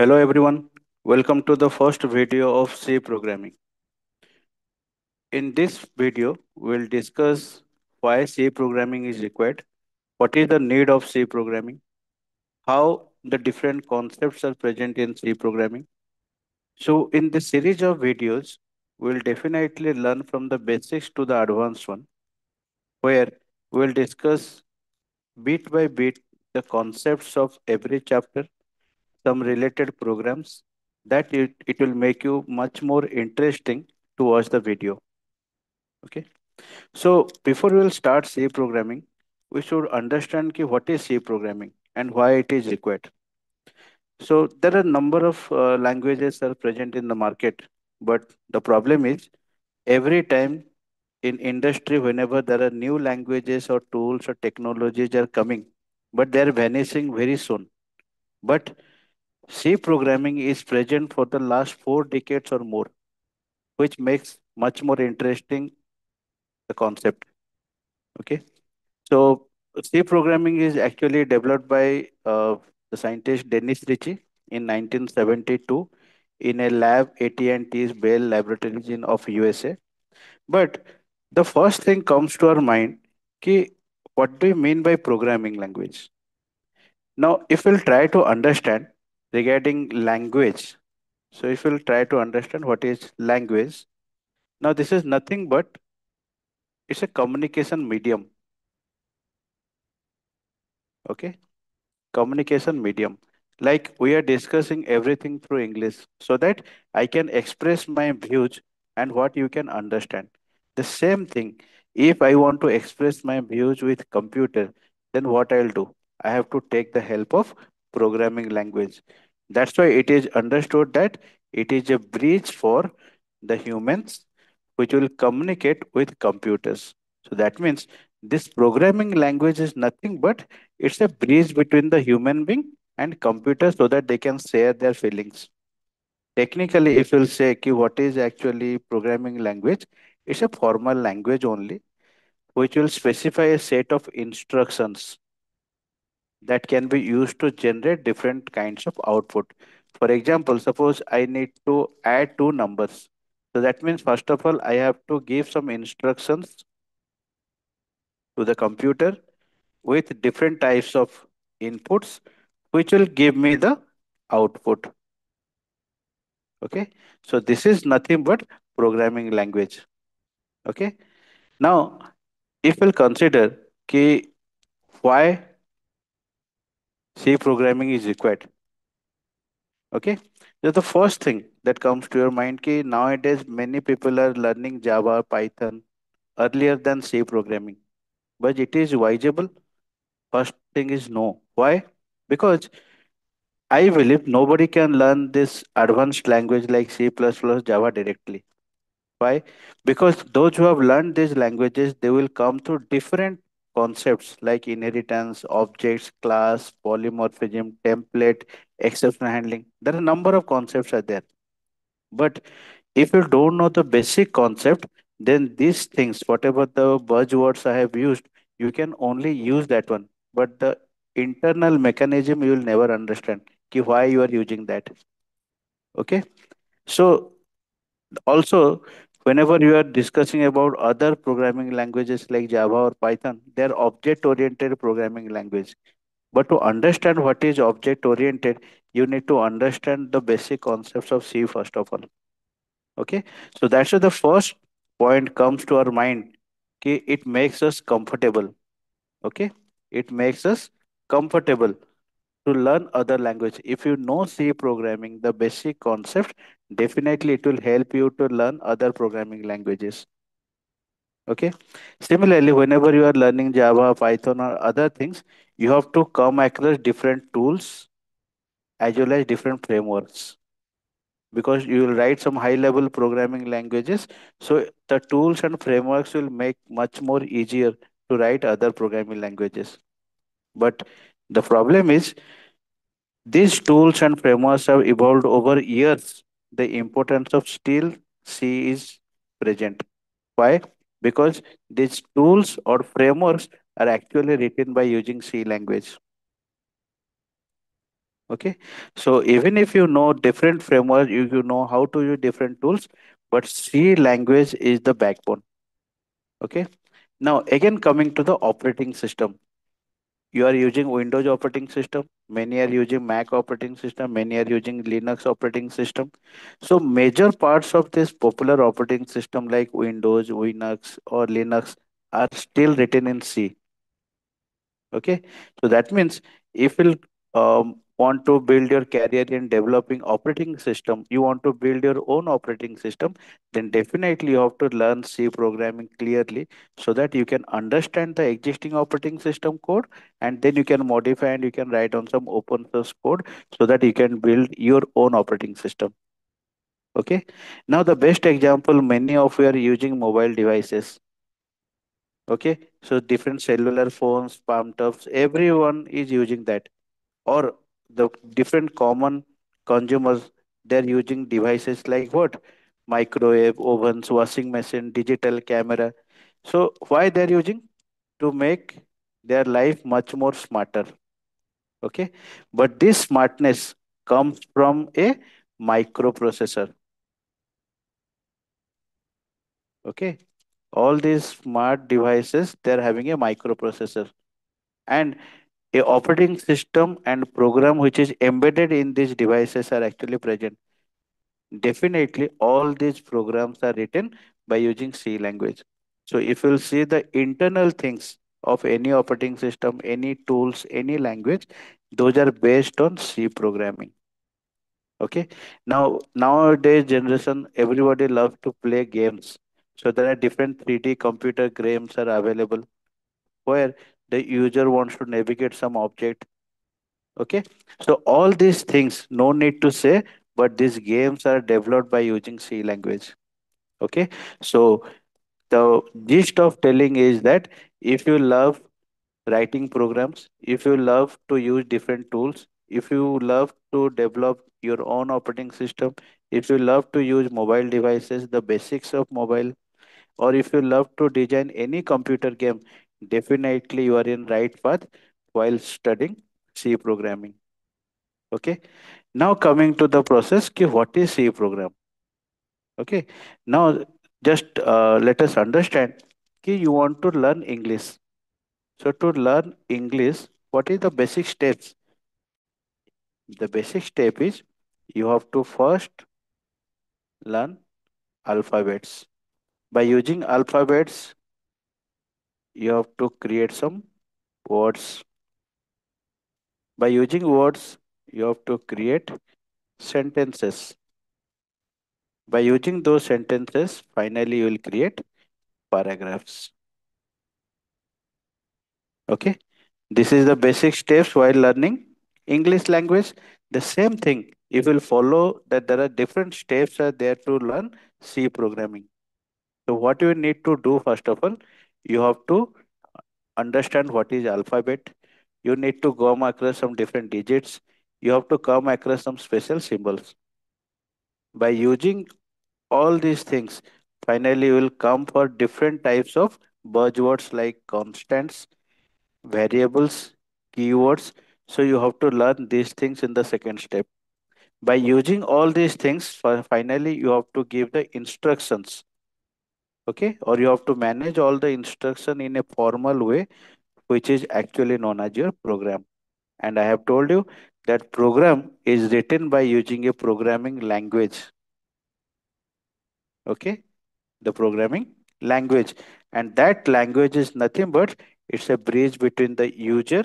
Hello everyone, welcome to the first video of C programming. In this video, we'll discuss why C programming is required, what is the need of C programming, how the different concepts are present in C programming. So in this series of videos, we'll definitely learn from the basics to the advanced one, where we'll discuss bit by bit the concepts of every chapter some related programs that it, it will make you much more interesting to watch the video. Okay? So before we will start c programming we should understand ki what is c programming and why it is required. So there are a number of uh, languages are present in the market but the problem is every time in industry whenever there are new languages or tools or technologies are coming but they are vanishing very soon. But C programming is present for the last four decades or more, which makes much more interesting the concept. Okay. So C programming is actually developed by uh, the scientist Dennis Ritchie in 1972 in a lab AT&T's Bell Laboratories in of USA. But the first thing comes to our mind, ki, what do you mean by programming language? Now, if we'll try to understand regarding language, so if we'll try to understand what is language, now this is nothing but it's a communication medium. Okay, communication medium. Like we are discussing everything through English so that I can express my views and what you can understand. The same thing, if I want to express my views with computer, then what I'll do? I have to take the help of programming language. That's why it is understood that it is a bridge for the humans which will communicate with computers. So that means this programming language is nothing but it's a bridge between the human being and computer so that they can share their feelings. Technically, if you'll say what is actually programming language, it's a formal language only, which will specify a set of instructions that can be used to generate different kinds of output. For example, suppose I need to add two numbers. So that means first of all, I have to give some instructions to the computer with different types of inputs, which will give me the output. Okay. So this is nothing but programming language. Okay. Now, if we'll consider ki why C programming is required. Okay. So the first thing that comes to your mind ki nowadays many people are learning Java, Python earlier than C programming. But it is viable. First thing is no. Why? Because I believe nobody can learn this advanced language like C++, Java directly. Why? Because those who have learned these languages, they will come through different concepts like inheritance, objects, class, polymorphism, template, exception handling. There are a number of concepts are there. But if you don't know the basic concept, then these things, whatever the buzzwords I have used, you can only use that one. But the internal mechanism you will never understand ki why you are using that. Okay. So also whenever you are discussing about other programming languages like Java or Python, they are object oriented programming language. But to understand what is object oriented, you need to understand the basic concepts of C first of all. Okay. So that's the first point comes to our mind. Okay, it makes us comfortable. Okay. It makes us comfortable to learn other language. If you know C programming, the basic concept, definitely it will help you to learn other programming languages. Okay. Similarly, whenever you are learning Java, Python or other things, you have to come across different tools as well as different frameworks because you will write some high level programming languages. So the tools and frameworks will make much more easier to write other programming languages. But the problem is these tools and frameworks have evolved over years. The importance of still C is present. Why? Because these tools or frameworks are actually written by using C language. okay so even if you know different frameworks, you, you know how to use different tools but c language is the backbone okay now again coming to the operating system you are using windows operating system. Many are using mac operating system. Many are using linux operating system. So major parts of this popular operating system like windows linux or linux are still written in c. Okay, so that means if you um, want to build your career in developing operating system, you want to build your own operating system, then definitely you have to learn C programming clearly so that you can understand the existing operating system code and then you can modify and you can write on some open source code so that you can build your own operating system. Okay, now the best example, many of you are using mobile devices. Okay? So different cellular phones palm tops everyone is using that. Or the different common consumers they're using devices like what? Microwave ovens washing machine digital camera. So why they're using? To make their life much more smarter. Okay? But this smartness comes from a microprocessor. Okay? All these smart devices they're having a microprocessor. And a operating system and program which is embedded in these devices are actually present. Definitely all these programs are written by using c language. So if you'll see the internal things of any operating system any tools any language those are based on c programming. Okay? Now nowadays generation everybody loves to play games. So there are different 3d computer games are available. Where the user wants to navigate some object. Okay? So all these things no need to say but these games are developed by using c language. Okay? So the gist of telling is that if you love writing programs if you love to use different tools if you love to develop your own operating system if you love to use mobile devices the basics of mobile or if you love to design any computer game definitely you are in right path while studying c programming. Okay? Now coming to the process ki what is c program? Okay? Now just uh, let us understand ki you want to learn english. So to learn english what is the basic steps? The basic step is you have to first learn alphabets. By using alphabets you have to create some words. By using words you have to create sentences. By using those sentences finally you will create paragraphs. Okay? This is the basic steps while learning english language. The same thing you will follow that there are different steps are there to learn c programming. So what you need to do first of all you have to understand what is alphabet you need to come across some different digits you have to come across some special symbols by using all these things finally you will come for different types of buzzwords like constants variables, keywords. So you have to learn these things in the second step. By using all these things, fi- finally you have to give the instructions. Okay, or you have to manage all the instruction in a formal way, which is actually known as your program. And I have told you that program is written by using a programming language. Okay, the programming language. And that language is nothing but it's a bridge between the user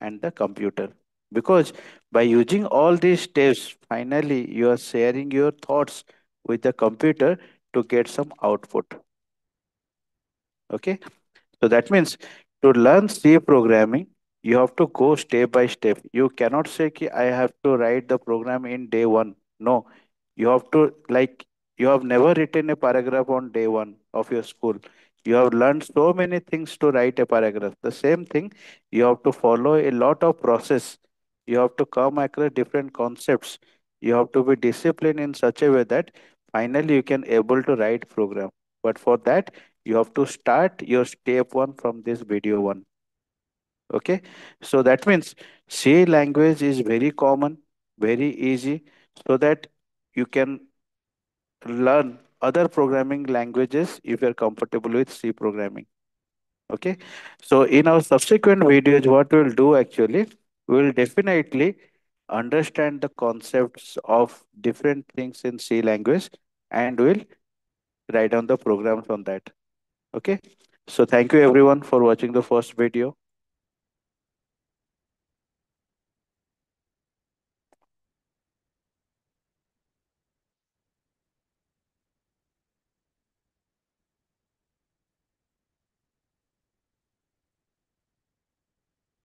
and the computer because by using all these steps finally you are sharing your thoughts with the computer to get some output okay? So that means to learn c programming you have to go step by step. You cannot say ki i have to write the program in day 1 no. You have to like you have never written a paragraph on day 1 of your school. You have learned so many things to write a paragraph. The same thing you have to follow a lot of process. You have to come across different concepts. You have to be disciplined in such a way that finally you can able to write program. But for that you have to start your step one from this video one okay so that means c language is very common very easy so that you can learn other programming languages if you're comfortable with C programming. Okay. So in our subsequent videos, what we'll do actually, we'll definitely understand the concepts of different things in C language and we'll write down the programs on that. Okay. So thank you everyone for watching the first video.